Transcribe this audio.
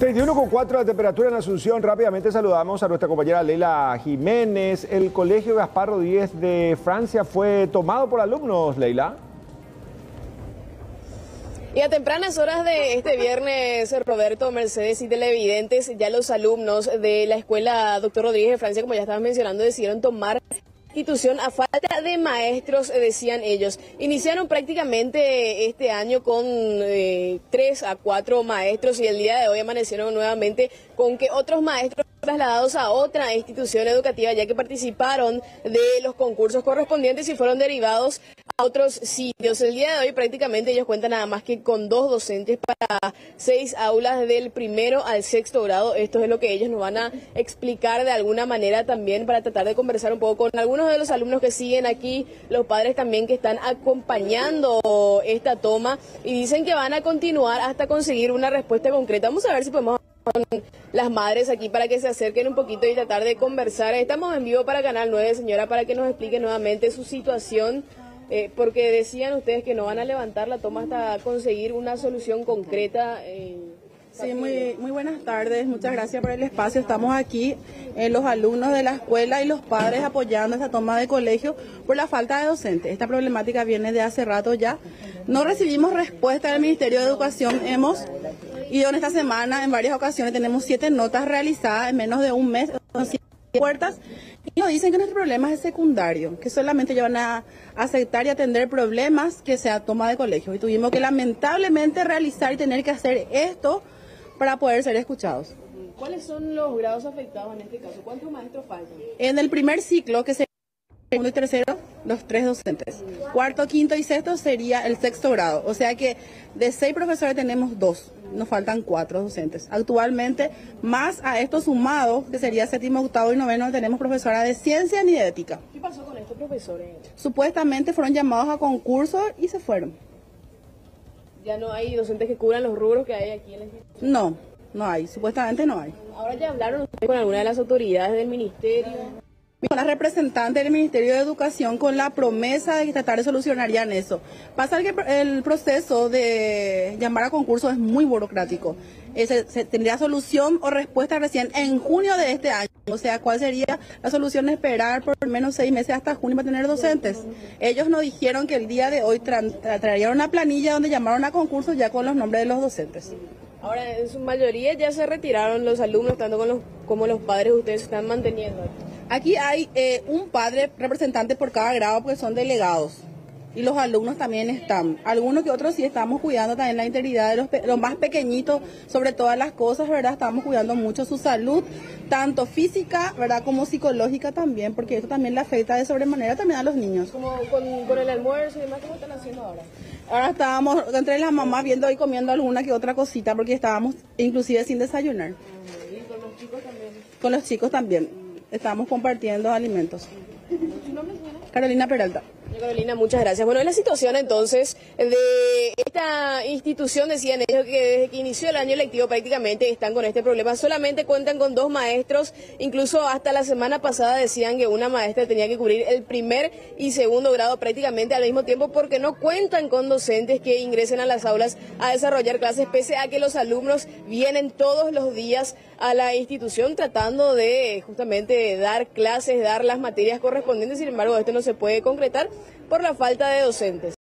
31,4 la temperatura en Asunción. Rápidamente saludamos a nuestra compañera Leila Jiménez. El colegio Gaspar Rodríguez de Francia fue tomado por alumnos, Leila. Y a tempranas horas de este viernes, Roberto, Mercedes y televidentes, ya los alumnos de la escuela Doctor Rodríguez de Francia, como ya estaban mencionando, decidieron tomar institución a falta de maestros, decían ellos. Iniciaron prácticamente este año con eh, tres a cuatro maestros y el día de hoy amanecieron nuevamente con que otros maestros trasladados a otra institución educativa ya que participaron de los concursos correspondientes y fueron derivados otros sitios. El día de hoy prácticamente ellos cuentan nada más que con dos docentes para seis aulas del primero al sexto grado. Esto es lo que ellos nos van a explicar de alguna manera también para tratar de conversar un poco con algunos de los alumnos que siguen aquí, los padres también que están acompañando esta toma y dicen que van a continuar hasta conseguir una respuesta concreta. Vamos a ver si podemos con las madres aquí para que se acerquen un poquito y tratar de conversar. Estamos en vivo para Canal 9, señora, para que nos explique nuevamente su situación, eh, porque decían ustedes que no van a levantar la toma hasta conseguir una solución concreta. Eh, sí, muy, muy buenas tardes, muchas gracias por el espacio. Estamos aquí, eh, los alumnos de la escuela y los padres apoyando esta toma de colegio por la falta de docentes. Esta problemática viene de hace rato ya. No recibimos respuesta del Ministerio de Educación. Hemos y en esta semana, en varias ocasiones, tenemos siete notas realizadas en menos de un mes, puertas, y nos dicen que nuestro problema es secundario, que solamente ellos van a aceptar y atender problemas que sea toma de colegio. Y tuvimos que lamentablemente realizar y tener que hacer esto para poder ser escuchados. ¿Cuáles son los grados afectados en este caso? ¿Cuántos maestros faltan? En el primer ciclo, que se segundo y tercero, los tres docentes. Cuarto, quinto y sexto sería el sexto grado. O sea que de seis profesores tenemos dos, nos faltan cuatro docentes. Actualmente, más a estos sumados, que sería séptimo, octavo y noveno, tenemos profesora de ciencia ni de ética. ¿Qué pasó con estos profesores? Supuestamente fueron llamados a concurso y se fueron. ¿Ya no hay docentes que cubran los rubros que hay aquí en la institución? No, no hay, supuestamente no hay. Ahora ya hablaron ustedes con alguna de las autoridades del ministerio la representante del Ministerio de Educación con la promesa de tratar de solucionarían eso. Pasa que el proceso de llamar a concurso es muy burocrático. Ese, se tendría solución o respuesta recién en junio de este año. O sea, ¿cuál sería la solución? Esperar por menos seis meses hasta junio para tener docentes. Ellos nos dijeron que el día de hoy traerían una planilla donde llamaron a concurso ya con los nombres de los docentes. Ahora, en su mayoría ya se retiraron los alumnos, tanto con los, como los padres, ustedes están manteniendo. Aquí hay eh, un padre representante por cada grado porque son delegados. Y los alumnos también están. Algunos que otros sí estamos cuidando también la integridad de los, los más pequeñitos, sobre todas las cosas, ¿verdad? Estamos cuidando mucho su salud, tanto física, ¿verdad? Como psicológica también, porque esto también le afecta de sobremanera también a los niños. Como con, el almuerzo y demás, ¿cómo están haciendo ahora? Ahora estábamos entre las mamás viendo y comiendo alguna que otra cosita porque estábamos inclusive sin desayunar. ¿Y con los chicos también? Con los chicos también estamos compartiendo alimentos. Carolina Peralta. Carolina, muchas gracias. Bueno, es la situación entonces de esta institución, decían ellos que desde que inició el año lectivo prácticamente están con este problema. Solamente cuentan con dos maestros, incluso hasta la semana pasada decían que una maestra tenía que cubrir el primer y segundo grado prácticamente al mismo tiempo porque no cuentan con docentes que ingresen a las aulas a desarrollar clases, pese a que los alumnos vienen todos los días a la institución tratando de justamente dar clases, dar las materias correspondientes. Sin embargo, esto no se puede concretar por la falta de docentes.